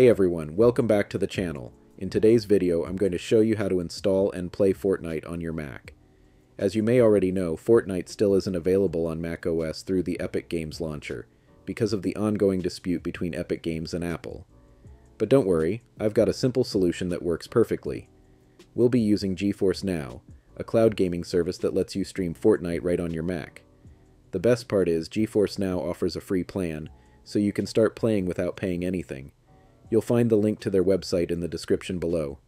Hey everyone, welcome back to the channel. In today's video, I'm going to show you how to install and play Fortnite on your Mac. As you may already know, Fortnite still isn't available on macOS through the Epic Games launcher, because of the ongoing dispute between Epic Games and Apple. But don't worry, I've got a simple solution that works perfectly. We'll be using GeForce Now, a cloud gaming service that lets you stream Fortnite right on your Mac. The best part is GeForce Now offers a free plan, so you can start playing without paying anything. You'll find the link to their website in the description below.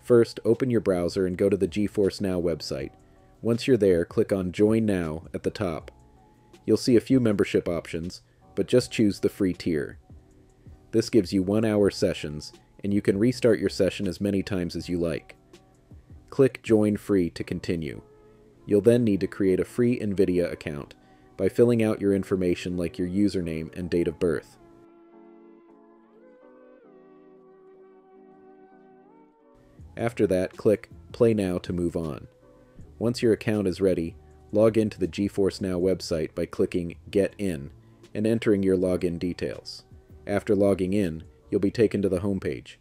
First, open your browser and go to the GeForce Now website. Once you're there, click on Join Now at the top. You'll see a few membership options, but just choose the free tier. This gives you one hour sessions, and you can restart your session as many times as you like. Click Join Free to continue. You'll then need to create a free NVIDIA account by filling out your information like your username and date of birth. After that, click Play Now to move on. Once your account is ready, log into the GeForce Now website by clicking Get In and entering your login details. After logging in, you'll be taken to the homepage.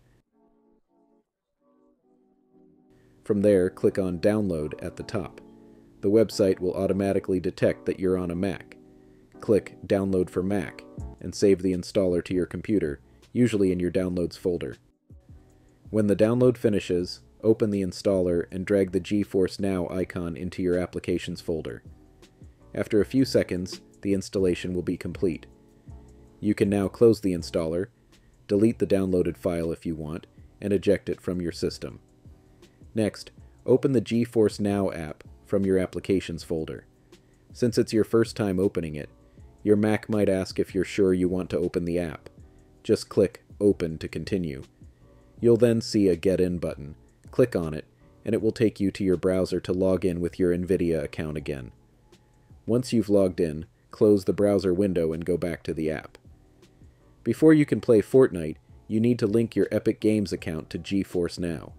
From there, click on Download at the top. The website will automatically detect that you're on a Mac. Click Download for Mac and save the installer to your computer, usually in your Downloads folder. When the download finishes, open the installer and drag the GeForce Now icon into your Applications folder. After a few seconds, the installation will be complete. You can now close the installer, delete the downloaded file if you want, and eject it from your system. Next, open the GeForce Now app from your Applications folder. Since it's your first time opening it, your Mac might ask if you're sure you want to open the app. Just click Open to continue. You'll then see a Get In button. Click on it, and it will take you to your browser to log in with your NVIDIA account again. Once you've logged in, close the browser window and go back to the app. Before you can play Fortnite, you need to link your Epic Games account to GeForce Now.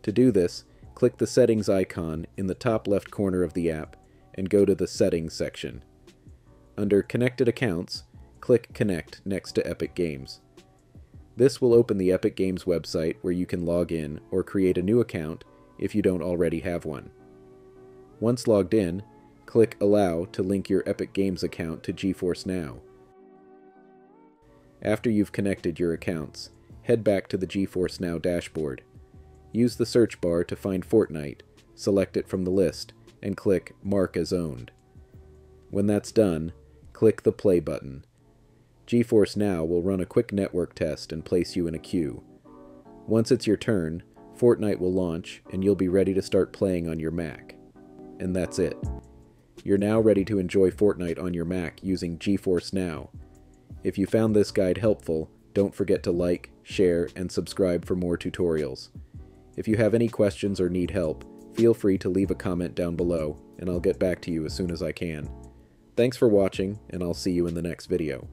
To do this, click the Settings icon in the top left corner of the app and go to the Settings section. Under Connected Accounts, click Connect next to Epic Games. This will open the Epic Games website where you can log in or create a new account if you don't already have one. Once logged in, click Allow to link your Epic Games account to GeForce Now. After you've connected your accounts, head back to the GeForce Now dashboard. Use the search bar to find Fortnite, select it from the list, and click Mark as Owned. When that's done, click the Play button. GeForce Now will run a quick network test and place you in a queue. Once it's your turn, Fortnite will launch and you'll be ready to start playing on your Mac. And that's it. You're now ready to enjoy Fortnite on your Mac using GeForce Now. If you found this guide helpful, don't forget to like, share, and subscribe for more tutorials. If you have any questions or need help, feel free to leave a comment down below, and I'll get back to you as soon as I can. Thanks for watching, and I'll see you in the next video.